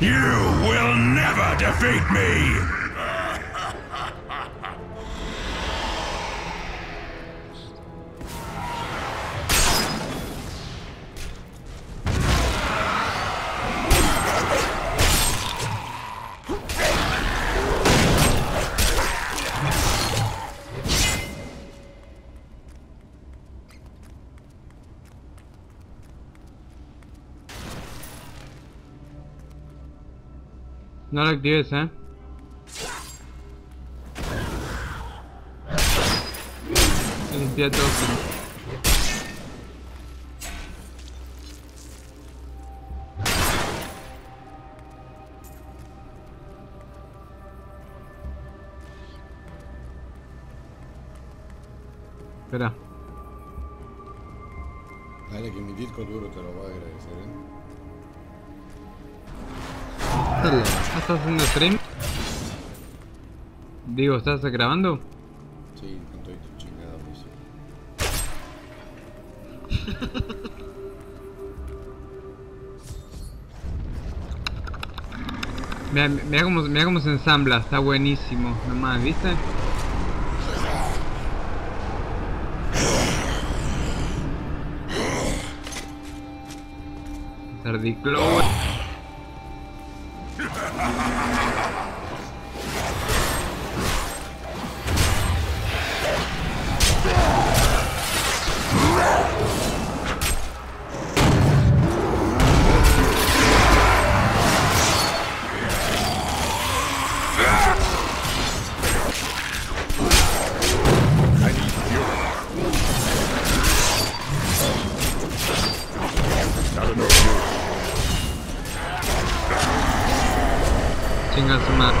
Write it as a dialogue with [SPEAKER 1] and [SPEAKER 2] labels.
[SPEAKER 1] You will never defeat me!
[SPEAKER 2] No lo actives, eh. Limpia todo. Espera.
[SPEAKER 3] Dale que mi disco duro te lo voy a agradecer, ¿eh?
[SPEAKER 2] ¿Estás haciendo stream? Digo, ¿estás grabando?
[SPEAKER 3] Sí, con todo tu chingada pues.
[SPEAKER 2] Mira, mira, cómo, mira cómo se ensambla, está buenísimo. Nomás, ¿viste? Cardiclo.
[SPEAKER 1] Ha ha ha ha! 听
[SPEAKER 2] 歌是吗